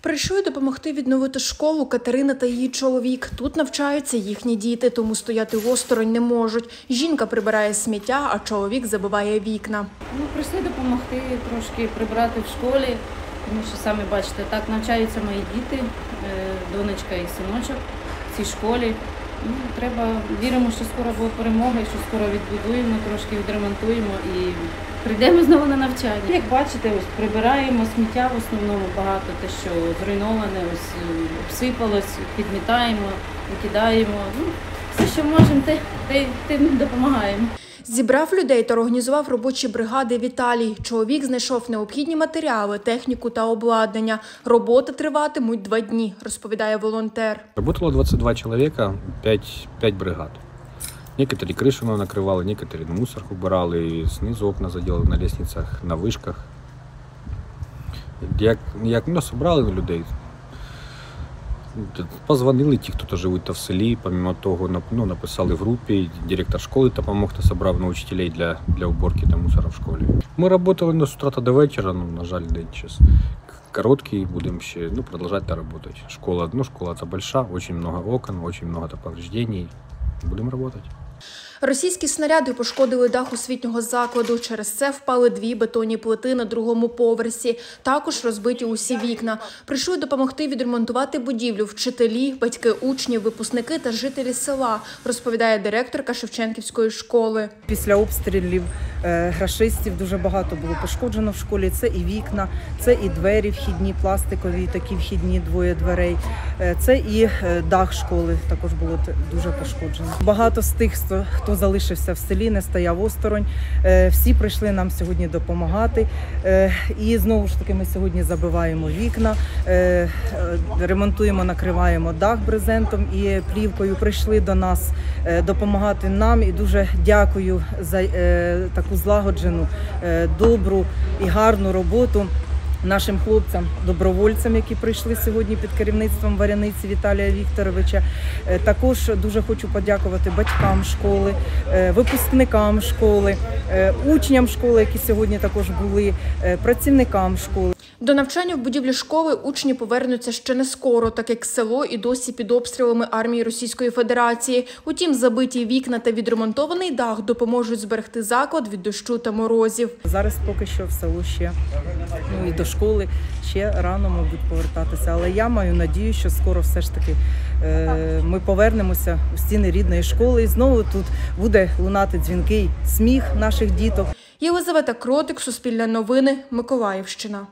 Прийшли допомогти відновити школу Катерина та її чоловік. Тут навчаються їхні діти, тому стояти осторонь не можуть. Жінка прибирає сміття, а чоловік забиває вікна. Ну, прийшли допомогти трошки прибрати в школі, тому що самі бачите, так навчаються мої діти, е, донечка і синочок в цій школі. Ну, треба, віримо, що скоро буде перемога, що скоро відбудуємо, трошки відремонтуємо і прийдемо знову на навчання. Як бачите, ось прибираємо сміття в основному багато, те, що зруйноване, ось е, обсипалось, підмітаємо, викидаємо. Ну, все, що можемо, те, те, тим допомагаємо. Зібрав людей та організував робочі бригади Віталій. Чоловік знайшов необхідні матеріали, техніку та обладнання. Роботи триватимуть два дні, розповідає волонтер. Работало 22 человека, 5, 5 бригад. Некоторые крышу нам накрывали, некоторые мусор убирали, снизу окна заделали на лестницах, на вишках. Як, як ну, собрали людей. Позвонили ті, хто живуть та в селі. Помимо того, ну, написали в групі, директор школи допомог та собрав на учителей для, для уборки та мусора в школі. Ми працювали ну, з утра та до вечора, ну, на жаль, день час короткий, будем ще ну, продолжать та. Школа, ну, школа это большая, очень много окон, очень много повреждений. Будем работать. Російські снаряди пошкодили дах освітнього закладу. Через це впали дві бетонні плити на другому поверсі. Також розбиті усі вікна. Прийшли допомогти відремонтувати будівлю вчителі, батьки учнів, випускники та жителі села, розповідає директорка Шевченківської школи. Після обстрілів е, рашистів дуже багато було пошкоджено в школі. Це і вікна, це і двері вхідні, пластикові, такі вхідні двоє дверей. Е, Це і е, дах школи також було дуже пошкоджено. Багато з тих, хто, хто залишився в селі, не стояв осторонь. Е, Всі прийшли нам сьогодні допомагати. Е, І знову ж таки ми сьогодні забиваємо вікна, е, ремонтуємо, накриваємо дах брезентом і плівкою. Прийшли до нас допомагати нам і дуже дякую за таку злагоджену, добру і гарну роботу. Нашим хлопцям, добровольцям, які прийшли сьогодні під керівництвом варяниці Віталія Вікторовича, Е, також дуже хочу подякувати батькам школи, е, випускникам школи, е, учням школи, які сьогодні також були, працівникам школи. До навчання в будівлі школи учні повернуться ще не скоро, так як село і досі під обстрілами армії Російської Федерації. Утім, забиті вікна та відремонтований дах допоможуть зберегти заклад від дощу та морозів. Зараз поки що в село ще ну і до школи ще рано, мабуть, повертатися. Але я маю надію, що скоро все ж таки е, ми повернемося у стіни рідної школи, і знову тут буде лунати дзвінкий сміх наших діток. Єлизавета Кротик, Суспільне новини, Миколаївщина.